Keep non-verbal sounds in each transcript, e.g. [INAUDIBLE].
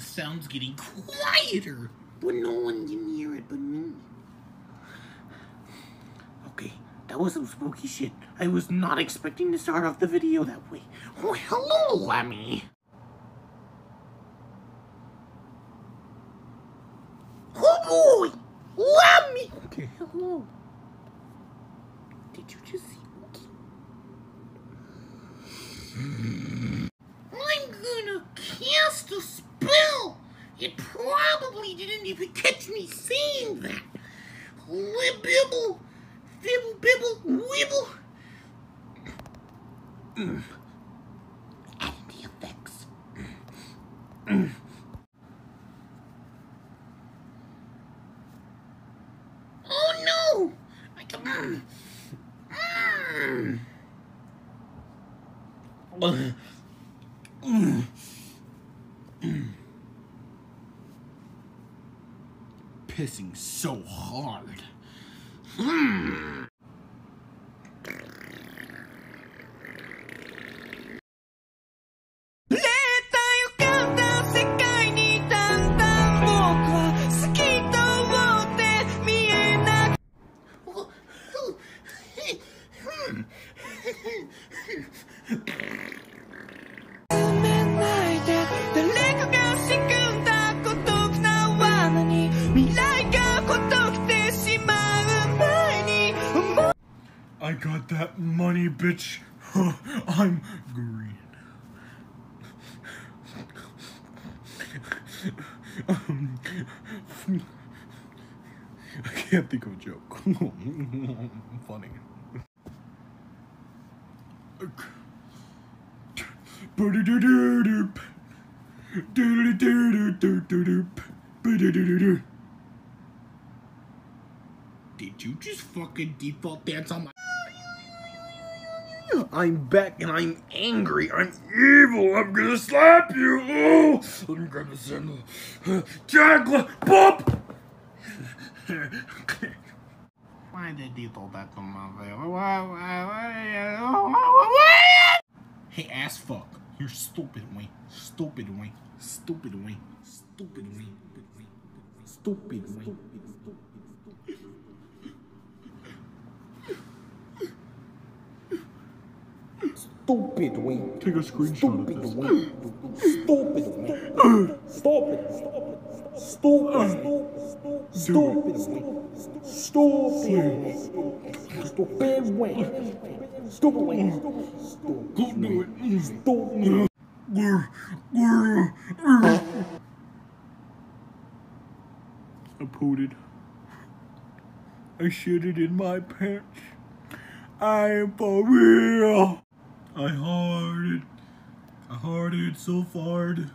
sound's getting quieter. But no one can hear it but me. Okay, that was some spooky shit. I was not expecting to start off the video that way. Oh, hello, Lemmy. Oh boy! Lemmy! Okay, hello. Did you just see Wookie? I'm gonna cast a spell! It probably didn't even catch me saying that. Libibble, fibble, bibble, wibble. Mm. The effects. Mm. Oh no! I can. Mm. Mm. Mm. Mm. Pissing so hard. Hmm. I got that money, bitch. [LAUGHS] I'm green. um, [LAUGHS] I can't think of a joke. [LAUGHS] Funny. Did you just fucking default dance on my... I'm back and I'm angry. I'm evil. I'm gonna slap you. Oh, let me grab the sandal. Jagla, pop! Why did you do that to my Hey, ass fuck. You're stupid, Wayne. Stupid, Wayne. Stupid, Wayne. Stupid, Wayne. Stupid, Wayne. Stupid, Wayne. Take a screenshot Stupid, of this. Wayne. Stupid, Wayne. Stupid. Stupid. Stupid, Wayne. Stupid. Stupid, Wayne. Stupid, Wayne. Stupid. Stupid. I pooted. I shitted in my pants. I am for real. I hearted. I hearted so hard.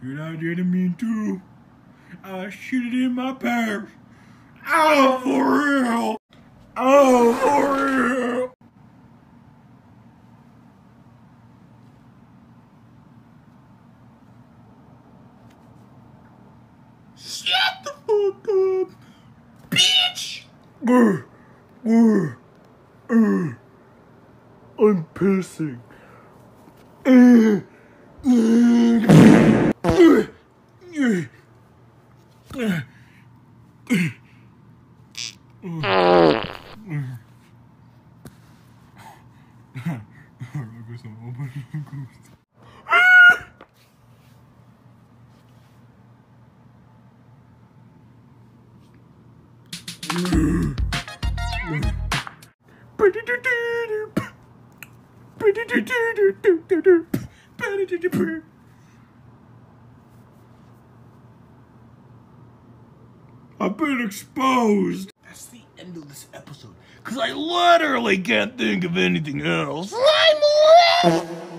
And I didn't mean to. I shitted in my pants. Oh, for real. Oh, for real. Shut the fuck up, bitch! Grr, grr, grr. I'm pissing. [LAUGHS] I've been exposed. That's the end of this episode. Because I literally can't think of anything else. I'm